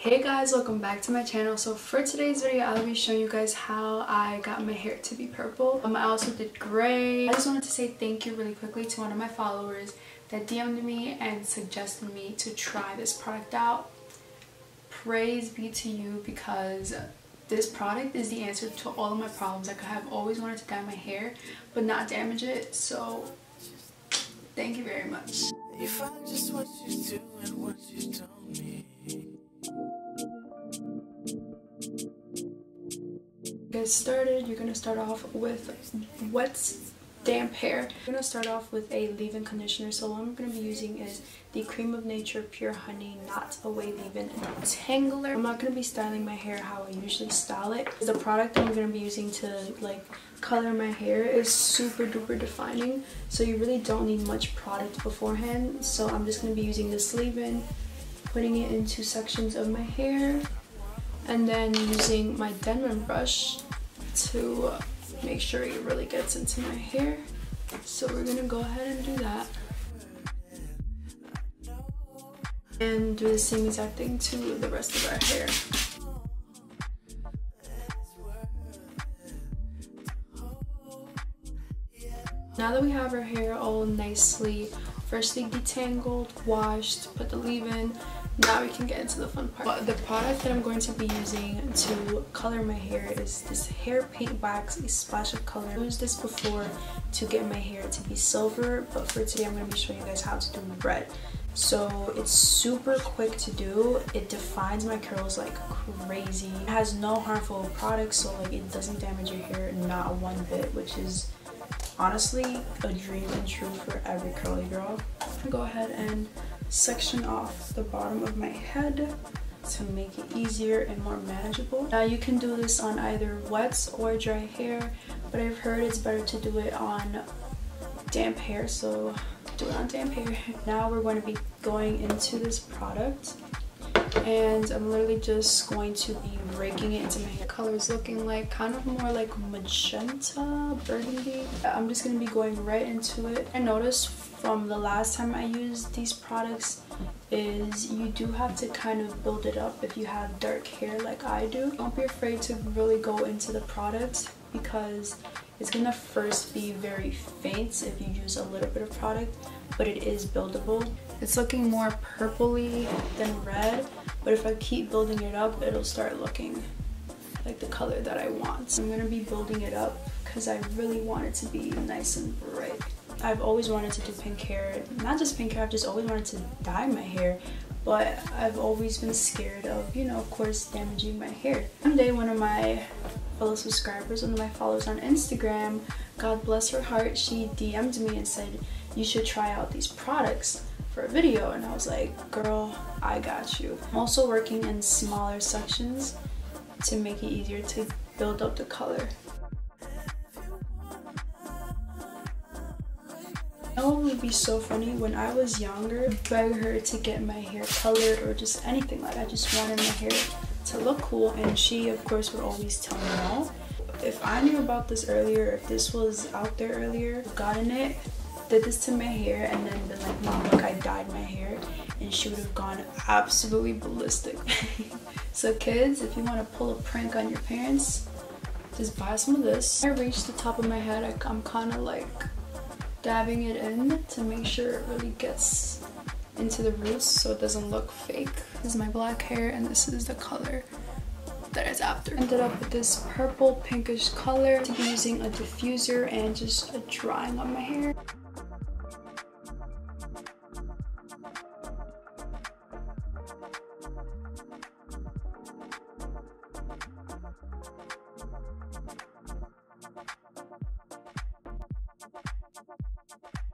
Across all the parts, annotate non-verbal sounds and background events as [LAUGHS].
Hey guys, welcome back to my channel. So for today's video, I'll be showing you guys how I got my hair to be purple. Um, I also did gray. I just wanted to say thank you really quickly to one of my followers that DM'd me and suggested me to try this product out. Praise be to you because this product is the answer to all of my problems. Like I have always wanted to dye my hair but not damage it. So thank you very much. You find just what you do and what you don't need. Get started, you're gonna start off with wet damp hair. I'm gonna start off with a leave-in conditioner. So what I'm gonna be using is the Cream of Nature Pure Honey Knot Away Leave-In Detangler. I'm not gonna be styling my hair how I usually style it. The product I'm gonna be using to like color my hair is super duper defining. So you really don't need much product beforehand. So I'm just gonna be using this leave-in, putting it into sections of my hair, and then using my Denman brush to make sure it really gets into my hair. So we're gonna go ahead and do that. And do the same exact thing to the rest of our hair. Now that we have our hair all nicely freshly detangled, washed, put the leave-in, now we can get into the fun part. But the product that I'm going to be using to color my hair is this hair paint wax, a splash of color. I used this before to get my hair to be silver, but for today I'm going to be showing you guys how to do red. So it's super quick to do. It defines my curls like crazy. It has no harmful products, so like it doesn't damage your hair not one bit, which is honestly a dream and true for every curly girl. Go ahead and section off the bottom of my head to make it easier and more manageable. Now you can do this on either wet or dry hair, but I've heard it's better to do it on damp hair, so do it on damp hair. Now we're going to be going into this product and I'm literally just going to be breaking it into my hair. Color is looking like kind of more like magenta, burgundy. I'm just to be going right into it. I noticed from the last time I used these products is you do have to kind of build it up if you have dark hair like I do. Don't be afraid to really go into the product because it's gonna first be very faint if you use a little bit of product but it is buildable. It's looking more purpley than red but if I keep building it up it'll start looking like the color that I want. So I'm gonna be building it up because I really want it to be nice and bright. I've always wanted to do pink hair. Not just pink hair, I've just always wanted to dye my hair. But I've always been scared of, you know, of course, damaging my hair. One day, one of my fellow subscribers, one of my followers on Instagram, God bless her heart, she DM'd me and said, you should try out these products for a video. And I was like, girl, I got you. I'm also working in smaller sections to make it easier to build up the color. it would be so funny when I was younger, beg her to get my hair colored or just anything like I just wanted my hair to look cool and she of course would always tell me no. If I knew about this earlier, if this was out there earlier, gotten it, did this to my hair and then been like, mom look I dyed my hair and she would have gone absolutely ballistic. [LAUGHS] so kids, if you want to pull a prank on your parents, just buy some of this. I reached the top of my head, I, I'm kind of like dabbing it in to make sure it really gets into the roots so it doesn't look fake. This is my black hair and this is the color that is after. Ended up with this purple pinkish color to be using a diffuser and just a drying on my hair.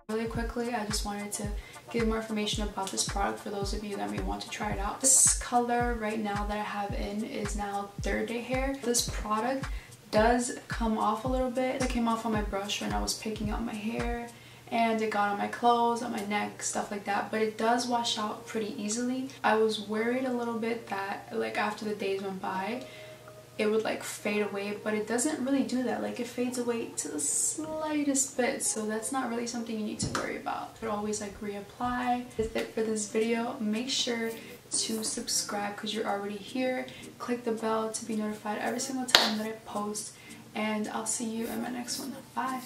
Really quickly, I just wanted to give more information about this product for those of you that may want to try it out. This color right now that I have in is now third day hair. This product does come off a little bit. It came off on my brush when I was picking up my hair and it got on my clothes, on my neck, stuff like that. But it does wash out pretty easily. I was worried a little bit that like after the days went by, it would like fade away but it doesn't really do that. Like it fades away to the slightest bit so that's not really something you need to worry about. But always like reapply. That's it for this video. Make sure to subscribe because you're already here. Click the bell to be notified every single time that i post and i'll see you in my next one. Bye.